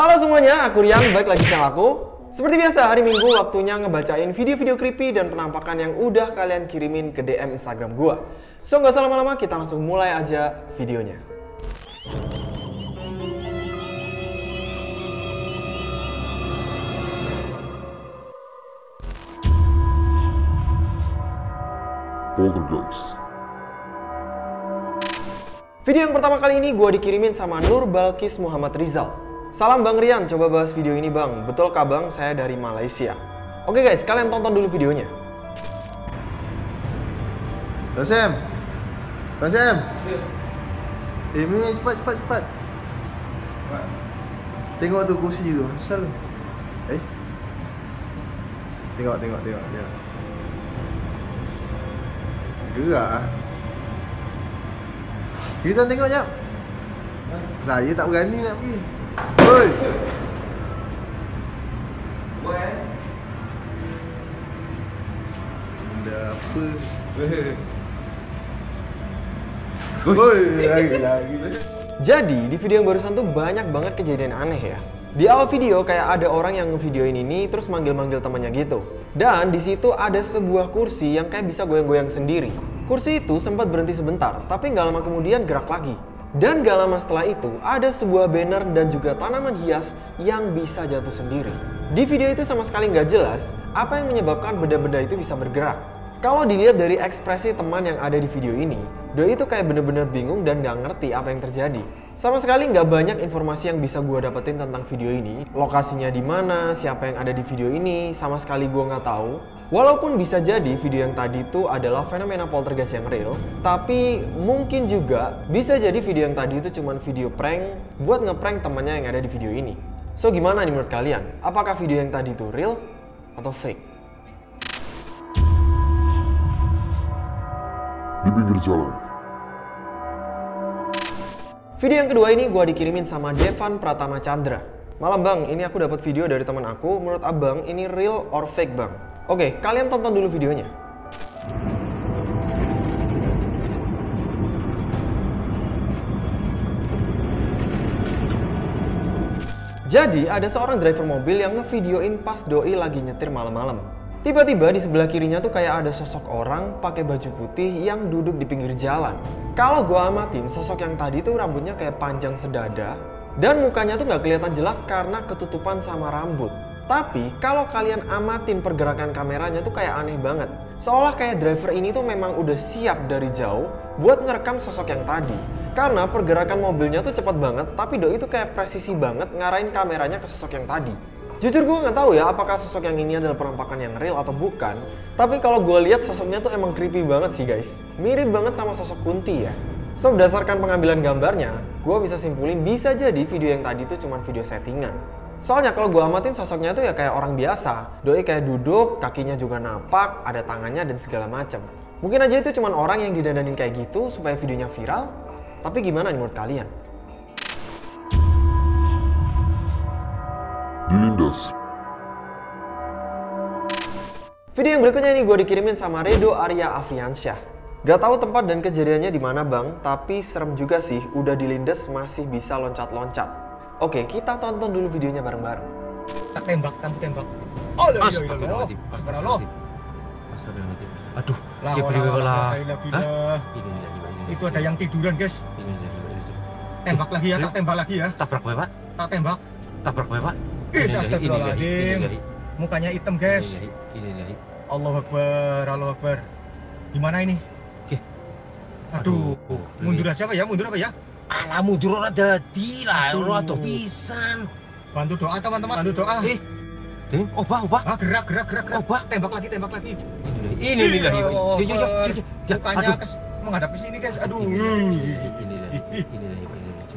Halo semuanya, aku Rian, balik lagi channel aku. Seperti biasa, hari Minggu waktunya ngebacain video-video creepy dan penampakan yang udah kalian kirimin ke DM Instagram gua. So, nggak usah lama-lama, kita langsung mulai aja videonya. Poltergeist. Video yang pertama kali ini gua dikirimin sama Nur Balkis Muhammad Rizal. Salam Bang Rian, coba bahas video ini Bang. Betul kah Bang, saya dari Malaysia. Oke guys, kalian tonton dulu videonya. Tuan Sam. Tuan Sam. Eh cepat cepat cepat. Tengok tu kursi tu. Asal. Eh? Tengok tengok tengok tengok. Gerak ah. Kita tengok jap. Saya tak berani nak pergi Oi Benda apa Oi lagi lagi Jadi, di video yang barusan tuh banyak banget kejadian aneh ya. Di awal video kayak ada orang yang ngevideoin ini terus manggil-manggil temannya gitu. Dan di situ ada sebuah kursi yang kayak bisa goyang-goyang sendiri. Kursi itu sempat berhenti sebentar, tapi nggak lama kemudian gerak lagi. Dan gak lama setelah itu, ada sebuah banner dan juga tanaman hias yang bisa jatuh sendiri. Di video itu sama sekali nggak jelas apa yang menyebabkan benda-benda itu bisa bergerak. Kalau dilihat dari ekspresi teman yang ada di video ini, Doi itu kayak bener-bener bingung dan nggak ngerti apa yang terjadi. Sama sekali nggak banyak informasi yang bisa gue dapetin tentang video ini. Lokasinya di mana, siapa yang ada di video ini, sama sekali gue nggak tahu. Walaupun bisa jadi video yang tadi itu adalah fenomena poltergeist yang real, tapi mungkin juga bisa jadi video yang tadi itu cuma video prank buat ngeprank temannya yang ada di video ini. So gimana nih menurut kalian? Apakah video yang tadi itu real atau fake? Di pinggir jalan. Video yang kedua ini gue dikirimin sama Devan Pratama Chandra. Malam bang, ini aku dapat video dari teman aku. Menurut abang, ini real or fake bang? Oke, kalian tonton dulu videonya. Jadi, ada seorang driver mobil yang ngevideoin pas doi lagi nyetir malam-malam. Tiba-tiba di sebelah kirinya tuh kayak ada sosok orang pakai baju putih yang duduk di pinggir jalan. Kalau gua amatin, sosok yang tadi tuh rambutnya kayak panjang sedada dan mukanya tuh nggak kelihatan jelas karena ketutupan sama rambut. Tapi kalau kalian amatin pergerakan kameranya tuh kayak aneh banget. Seolah kayak driver ini tuh memang udah siap dari jauh buat ngerekam sosok yang tadi. Karena pergerakan mobilnya tuh cepat banget, tapi doi itu kayak presisi banget ngarahin kameranya ke sosok yang tadi. Jujur gue nggak tahu ya apakah sosok yang ini adalah penampakan yang real atau bukan. Tapi kalau gue lihat sosoknya tuh emang creepy banget sih guys. Mirip banget sama sosok Kunti ya. So berdasarkan pengambilan gambarnya, gue bisa simpulin bisa jadi video yang tadi tuh cuma video settingan. Soalnya kalau gue amatin sosoknya tuh ya kayak orang biasa. Doi kayak duduk, kakinya juga napak, ada tangannya dan segala macam. Mungkin aja itu cuma orang yang didandanin kayak gitu supaya videonya viral. Tapi gimana nih menurut kalian? Dilindas. Video yang berikutnya ini gue dikirimin sama Redo Arya Afriansyah. Gak tahu tempat dan kejadiannya di mana bang, tapi serem juga sih. Udah dilindas masih bisa loncat-loncat. Oke, kita tonton dulu videonya bareng-bareng. tak tembak, tamu tembak. Oh. Astagfirullahaladzim. Astagfirullah. Astagfirullahaladzim. Aduh, La dia wala beri ini. Itu ada yang tiduran, guys. Ini ini ini. Tembak lagi ya, tak tembak lagi ya. Tabrak gue, Pak. Tak tembak. Tabrak gue, Pak. Ih, Ini, ini, astagfirullahaladzim. ini, ini, Mukanya hitam, ini, guys. ini, ini, ini. Allahu Akbar, Allahu Akbar. Gimana ini? Oke. Aduh, Aduh, mundur aja apa ya? Mundur apa ya? Alah mundur ora dadi lah, ora ado pisan. Bantu doa teman-teman, bantu doa. Eh, ini obah, obah. Ah, gerak, gerak, gerak, gerak. Obah. Tembak lagi, tembak lagi. Ini ini ini Ih, ini. Allahu Yo yo yo kes menghadap ke sini, guys. Aduh. Ini ini ini ini.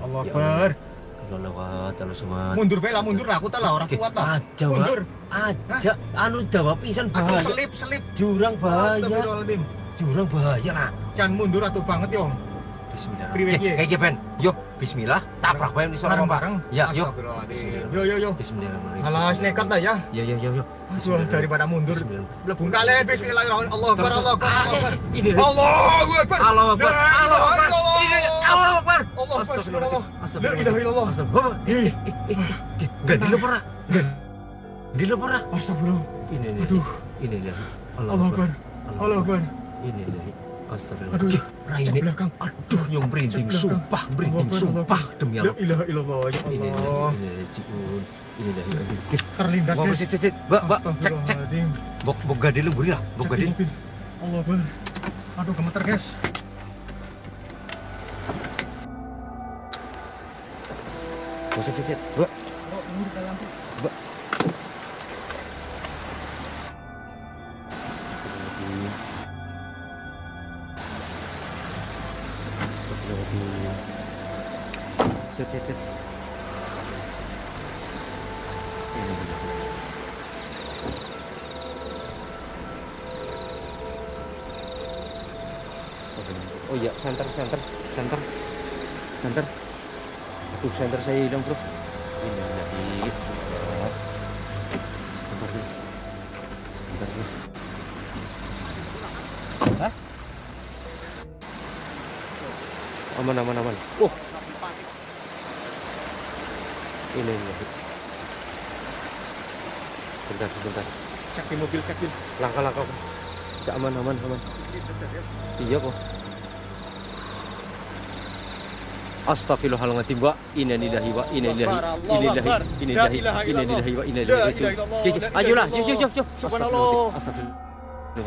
Allah Ya Akbar. Mundur bela, mundur lah. Aku tahu lah orang kuat lah. Aja. Mundur. Aja, anu dawa pisan Aduh, bahaya. selip, selip. Jurang bahaya. Jurang bahaya lah. Jangan mundur atuh banget, yo. Bismillah. Iki? kayak Ben. Yo, bismillah. Tabrak bae di sana, Pak. Bareng-bareng. Ya, yo. Yo, yo, yo. Bismillahirrahmanirrahim. Alas nekat lah ya. Ya, ya, ya, ya. Aduh, daripada mundur. Bismillah. Lebung kalian bismillahirrahmanirrahim. Allah Akbar, Allah Akbar, ah, Allah Akbar. ini, ini. Allahu Akbar. Allah Akbar. La Allah Akbar. Ini Allah Akbar. Allah Akbar, Astagfirullahaladzim. La ilaha illallah. Astagfirullahaladzim. Eh, eh. Enggak di lepora. Enggak di lepora. Astagfirullah. Ini nih. Aduh. Ini nih. Allah Akbar. Allah Akbar. Ini nih. Astagfirullah. Aduh, Rai ini. belakang. Aduh, Cek belakang. sumpah, Allah sumpah, demi La Allah. ilaha illallah ya Ini Allah. ini nih, Ciun. Ini nih, ini. Terlindas Wah, guys. cek, cek. Mbak, mbak, cek, cek. Bok, bok gadil lu buri lah, bok gadil. Allah Akbar. Aduh gemeter guys. Bok, cek, cek, cek. Mbak, Nih. Astagfirullah. Oh iya, center, center, center, center. Aduh, center saya hilang bro. Ini nih. Hah? Aman, aman, aman. Oh. Ini, ini. lagi. Sebentar. Cek di mobil, cek di. Langkah, langkah. Bisa aman, aman, aman. Iya kok. Astagfirullahaladzim wa inna lillahi wa inna ilaihi inna lillahi inna lillahi inna lillahi wa inna ilaihi raji'un. Ayolah, yuk yuk yuk yuk. Subhanallah. Astagfirullah.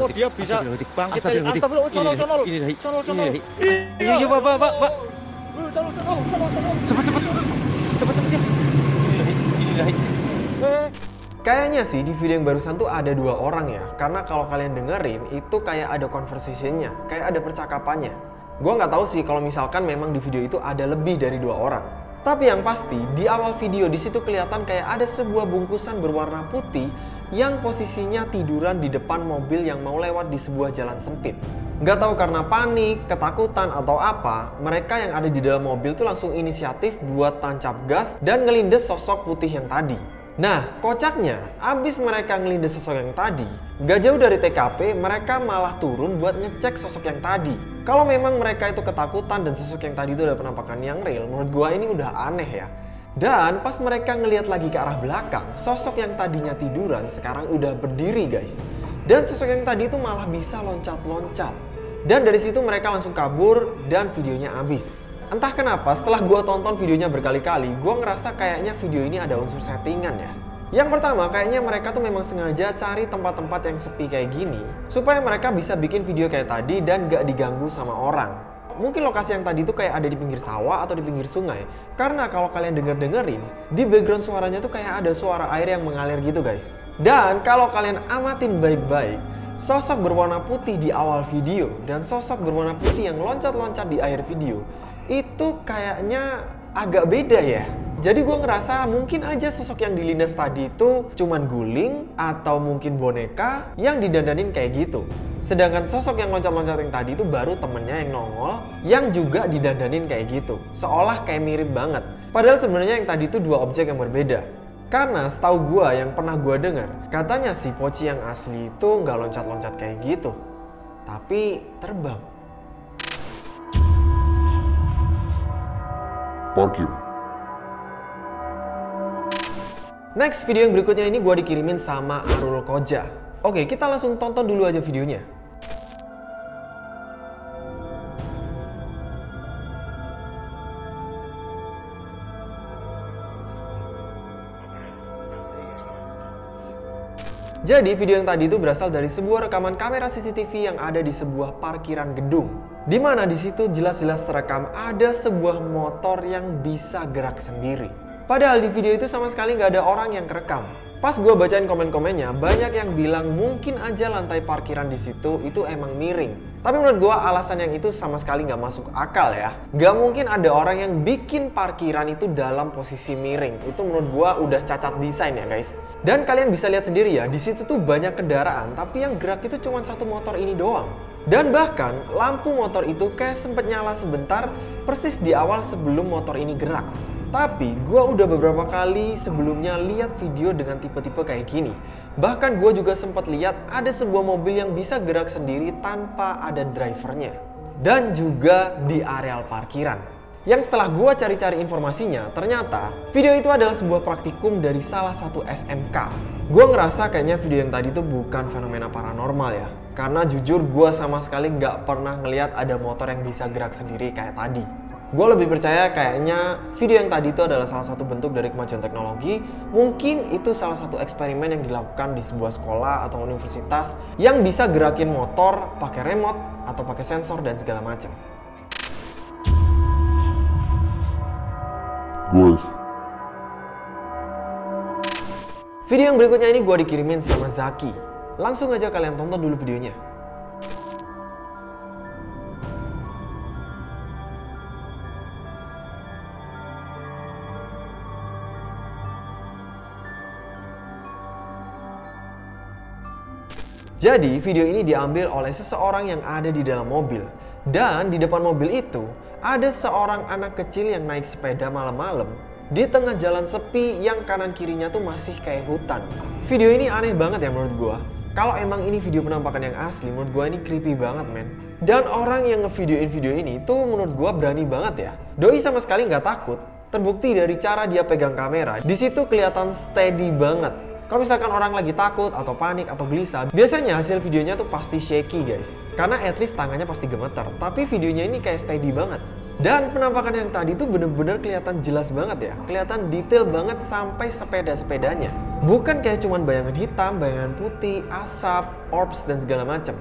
Oh, dia bisa bangkit Astagfirullahaladzim. Astagfirullah, sonol, sonol. Sonol, sonol. Iya, iya, Pak, Pak, Pak, Pak. Tolong, tolong, tolong, tolong. Cepat, cepat. Cepat, cepat ya. Inna lillahi, inna lillahi. Eh. Kayaknya sih di video yang barusan tuh ada dua orang ya, karena kalau kalian dengerin itu kayak ada conversationnya, kayak ada percakapannya. Gua nggak tahu sih kalau misalkan memang di video itu ada lebih dari dua orang. Tapi yang pasti di awal video di situ kelihatan kayak ada sebuah bungkusan berwarna putih yang posisinya tiduran di depan mobil yang mau lewat di sebuah jalan sempit. Nggak tahu karena panik, ketakutan atau apa, mereka yang ada di dalam mobil tuh langsung inisiatif buat tancap gas dan ngelindes sosok putih yang tadi. Nah, kocaknya, abis mereka ngelindes sosok yang tadi, gak jauh dari TKP, mereka malah turun buat ngecek sosok yang tadi. Kalau memang mereka itu ketakutan dan sosok yang tadi itu ada penampakan yang real, menurut gua ini udah aneh ya. Dan pas mereka ngelihat lagi ke arah belakang, sosok yang tadinya tiduran sekarang udah berdiri guys. Dan sosok yang tadi itu malah bisa loncat-loncat. Dan dari situ mereka langsung kabur dan videonya habis. Entah kenapa setelah gua tonton videonya berkali-kali, gua ngerasa kayaknya video ini ada unsur settingan ya. Yang pertama, kayaknya mereka tuh memang sengaja cari tempat-tempat yang sepi kayak gini supaya mereka bisa bikin video kayak tadi dan gak diganggu sama orang. Mungkin lokasi yang tadi tuh kayak ada di pinggir sawah atau di pinggir sungai. Karena kalau kalian denger-dengerin, di background suaranya tuh kayak ada suara air yang mengalir gitu guys. Dan kalau kalian amatin baik-baik, sosok berwarna putih di awal video dan sosok berwarna putih yang loncat-loncat di akhir video itu kayaknya agak beda ya. Jadi gue ngerasa mungkin aja sosok yang dilindas tadi itu cuman guling atau mungkin boneka yang didandanin kayak gitu. Sedangkan sosok yang loncat-loncat yang tadi itu baru temennya yang nongol yang juga didandanin kayak gitu. Seolah kayak mirip banget. Padahal sebenarnya yang tadi itu dua objek yang berbeda. Karena setahu gua yang pernah gua dengar, katanya si Poci yang asli itu nggak loncat-loncat kayak gitu. Tapi terbang. Parkir. Next video yang berikutnya ini gua dikirimin sama Arul Koja. Oke, kita langsung tonton dulu aja videonya. Jadi video yang tadi itu berasal dari sebuah rekaman kamera CCTV yang ada di sebuah parkiran gedung. Di mana di situ jelas-jelas terekam ada sebuah motor yang bisa gerak sendiri. Padahal di video itu sama sekali nggak ada orang yang kerekam. Pas gue bacain komen-komennya, banyak yang bilang mungkin aja lantai parkiran di situ itu emang miring. Tapi menurut gue alasan yang itu sama sekali nggak masuk akal ya. Gak mungkin ada orang yang bikin parkiran itu dalam posisi miring. Itu menurut gue udah cacat desain ya guys. Dan kalian bisa lihat sendiri ya, di situ tuh banyak kendaraan, tapi yang gerak itu cuma satu motor ini doang. Dan bahkan lampu motor itu kayak sempet nyala sebentar persis di awal sebelum motor ini gerak. Tapi gue udah beberapa kali sebelumnya lihat video dengan tipe-tipe kayak gini. Bahkan gue juga sempat lihat ada sebuah mobil yang bisa gerak sendiri tanpa ada drivernya. Dan juga di areal parkiran. Yang setelah gua cari-cari informasinya, ternyata video itu adalah sebuah praktikum dari salah satu SMK. Gua ngerasa kayaknya video yang tadi itu bukan fenomena paranormal ya. Karena jujur gua sama sekali nggak pernah ngeliat ada motor yang bisa gerak sendiri kayak tadi. Gue lebih percaya kayaknya video yang tadi itu adalah salah satu bentuk dari kemajuan teknologi. Mungkin itu salah satu eksperimen yang dilakukan di sebuah sekolah atau universitas yang bisa gerakin motor pakai remote atau pakai sensor dan segala macam. Guys, Video yang berikutnya ini gue dikirimin sama Zaki. Langsung aja kalian tonton dulu videonya. Jadi video ini diambil oleh seseorang yang ada di dalam mobil. Dan di depan mobil itu ada seorang anak kecil yang naik sepeda malam-malam di tengah jalan sepi yang kanan kirinya tuh masih kayak hutan. Video ini aneh banget ya menurut gua. Kalau emang ini video penampakan yang asli, menurut gua ini creepy banget men. Dan orang yang ngevideoin video ini tuh menurut gua berani banget ya. Doi sama sekali nggak takut. Terbukti dari cara dia pegang kamera. Di situ kelihatan steady banget. Kalau misalkan orang lagi takut atau panik atau gelisah, biasanya hasil videonya tuh pasti shaky guys. Karena at least tangannya pasti gemeter. Tapi videonya ini kayak steady banget. Dan penampakan yang tadi tuh bener-bener kelihatan jelas banget ya. Kelihatan detail banget sampai sepeda-sepedanya. Bukan kayak cuman bayangan hitam, bayangan putih, asap, orbs, dan segala macam.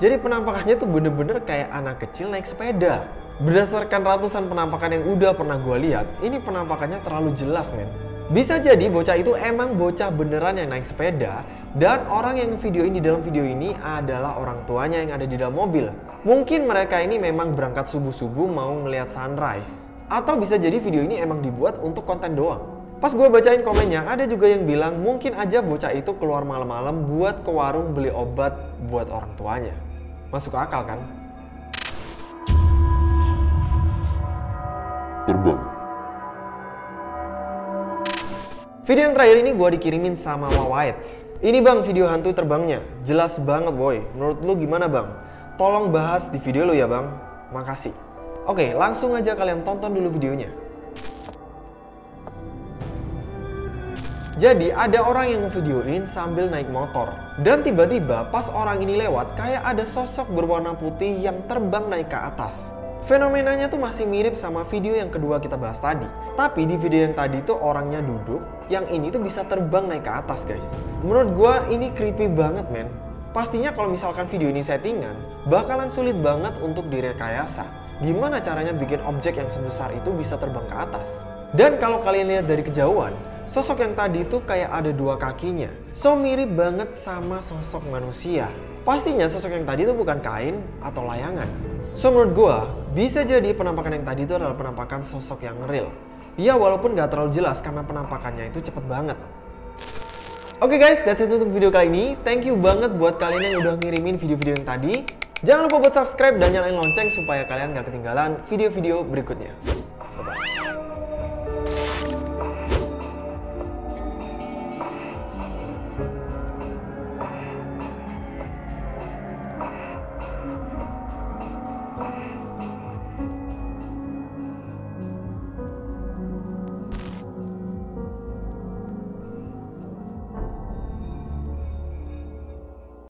Jadi penampakannya tuh bener-bener kayak anak kecil naik sepeda. Berdasarkan ratusan penampakan yang udah pernah gue lihat, ini penampakannya terlalu jelas men. Bisa jadi bocah itu emang bocah beneran yang naik sepeda dan orang yang videoin di dalam video ini adalah orang tuanya yang ada di dalam mobil. Mungkin mereka ini memang berangkat subuh-subuh mau ngelihat sunrise. Atau bisa jadi video ini emang dibuat untuk konten doang. Pas gue bacain komennya, ada juga yang bilang mungkin aja bocah itu keluar malam-malam buat ke warung beli obat buat orang tuanya. Masuk akal kan? Video yang terakhir ini gue dikirimin sama Wawaits. Ini bang video hantu terbangnya. Jelas banget boy. Menurut lu gimana bang? Tolong bahas di video lu ya bang. Makasih. Oke langsung aja kalian tonton dulu videonya. Jadi ada orang yang ngevideoin sambil naik motor. Dan tiba-tiba pas orang ini lewat kayak ada sosok berwarna putih yang terbang naik ke atas. Fenomenanya tuh masih mirip sama video yang kedua kita bahas tadi. Tapi di video yang tadi tuh orangnya duduk, yang ini tuh bisa terbang naik ke atas guys. Menurut gua ini creepy banget men. Pastinya kalau misalkan video ini settingan, bakalan sulit banget untuk direkayasa. Gimana caranya bikin objek yang sebesar itu bisa terbang ke atas? Dan kalau kalian lihat dari kejauhan, sosok yang tadi itu kayak ada dua kakinya. So mirip banget sama sosok manusia. Pastinya sosok yang tadi itu bukan kain atau layangan. So menurut gua, bisa jadi penampakan yang tadi itu adalah penampakan sosok yang real. Ya walaupun nggak terlalu jelas karena penampakannya itu cepet banget. Oke guys, that's it untuk video kali ini. Thank you banget buat kalian yang udah ngirimin video-video yang tadi. Jangan lupa buat subscribe dan nyalain lonceng supaya kalian nggak ketinggalan video-video berikutnya.